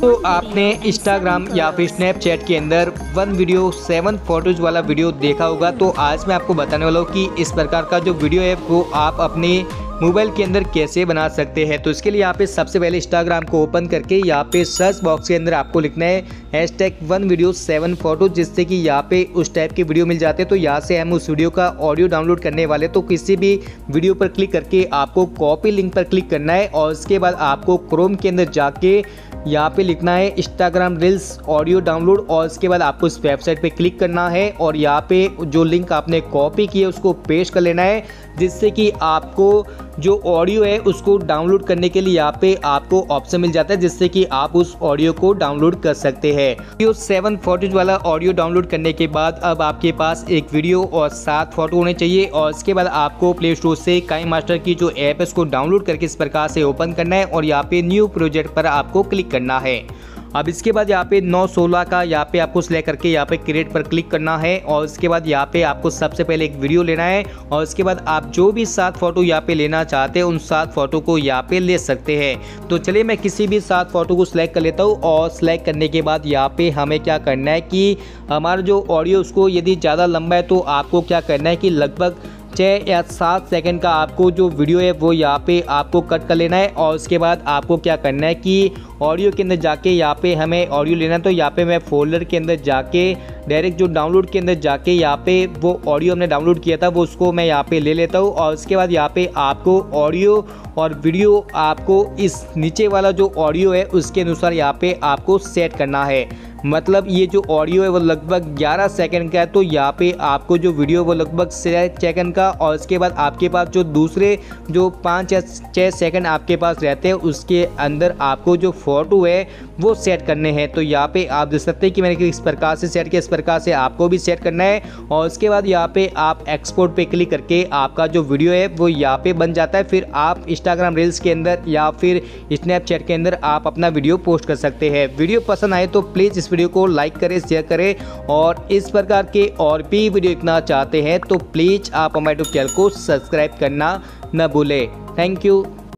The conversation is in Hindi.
तो आपने इंस्टाग्राम या फिर स्नैपचैट के अंदर वन वीडियो सेवन फ़ोटोज़ वाला वीडियो देखा होगा तो आज मैं आपको बताने वाला हूँ कि इस प्रकार का जो वीडियो है, वो आप अपने मोबाइल के अंदर कैसे बना सकते हैं। तो इसके लिए यहाँ पे सबसे पहले इंस्टाग्राम को ओपन करके यहाँ पे सर्च बॉक्स के अंदर आपको लिखना है hashtag one video seven photo जिससे कि यहाँ पे उस टाइप के वीडियो मिल जाते हैं। तो यहाँ से हम उस वीडियो का ऑडियो डाउनलोड करने वाले तो किसी भी वीडियो पर क्लिक करके आपको कॉपी लिंक पर क्लिक करना है और उसके बाद आपको क्रोम के अंदर जाके यहाँ पे लिखना है इंस्टाग्राम रील्स ऑडियो डाउनलोड और उसके बाद आपको इस वेबसाइट पे क्लिक करना है, और यहाँ पे जो लिंक आपने कॉपी किया उसको पेश कर लेना है, जिससे कि आपको जो ऑडियो है, उसको डाउनलोड करने के लिए यहाँ पे आपको ऑप्शन मिल जाता है, जिससे कि आप उस ऑडियो को डाउनलोड कर सकते हैं। वीडियो सेवन फ़ोटोज़ वाला ऑडियो डाउनलोड करने के बाद अब आपके पास एक वीडियो और सात फ़ोटो होने चाहिए, और इसके बाद आपको प्ले स्टोर से काई मास्टर की जो ऐप है, उसको डाउनलोड करके इस प्रकार से ओपन करना है, और यहाँ पे न्यू प्रोजेक्ट पर आपको क्लिक करना है। अब इसके बाद यहाँ पे नौ सोलह का यहाँ पे आपको सिलेक्ट करके यहाँ पे क्रिएट पर क्लिक करना है और उसके बाद यहाँ पे आपको सबसे पहले एक वीडियो लेना है और उसके बाद आप जो भी सात फ़ोटो यहाँ पे लेना चाहते हैं, उन सात फ़ोटो को यहाँ पे ले सकते हैं। तो चलिए मैं किसी भी सात फ़ोटो को सिलेक्ट कर लेता हूँ और सिलेक्ट करने के बाद यहाँ पे हमें क्या करना है कि हमारा जो ऑडियो उसको यदि ज़्यादा लंबा है तो आपको क्या करना है कि लगभग छः या सात सेकंड का आपको जो वीडियो है वो यहाँ पे आपको कट कर लेना है और उसके बाद आपको क्या करना है कि ऑडियो के अंदर जाके यहाँ पे हमें ऑडियो लेना है। तो यहाँ पे मैं फोल्डर के अंदर जाके डायरेक्ट जो डाउनलोड के अंदर जाके यहाँ पे वो ऑडियो हमने डाउनलोड किया था, वो उसको मैं यहाँ पे ले लेता हूँ और उसके बाद यहाँ पे आपको ऑडियो और वीडियो आपको इस नीचे वाला जो ऑडियो है उसके अनुसार यहाँ पे आपको सेट करना है। मतलब ये जो ऑडियो है वो लगभग 11 सेकंड का है तो यहाँ पे आपको जो वीडियो वो लगभग सेकंड का और उसके बाद आपके पास जो दूसरे जो पाँच या छः सेकंड आपके पास रहते हैं, उसके अंदर आपको जो फ़ोटो है वो सेट करने हैं। तो यहाँ पे आप देख सकते हैं कि मैंने इस प्रकार से सेट किया, इस प्रकार से आपको भी सेट करना है और उसके बाद यहाँ पे आप एक्सपोर्ट पे क्लिक करके आपका जो वीडियो है वो यहाँ पे बन जाता है। फिर आप इंस्टाग्राम रील्स के अंदर या फिर स्नैपचैट के अंदर आप अपना वीडियो पोस्ट कर सकते हैं। वीडियो पसंद आए तो प्लीज़ वीडियो को लाइक करें शेयर करें और इस प्रकार के और भी वीडियो देखना चाहते हैं तो प्लीज़ आप हमारे यूट्यूब चैनल को सब्सक्राइब करना न भूलें। Thank you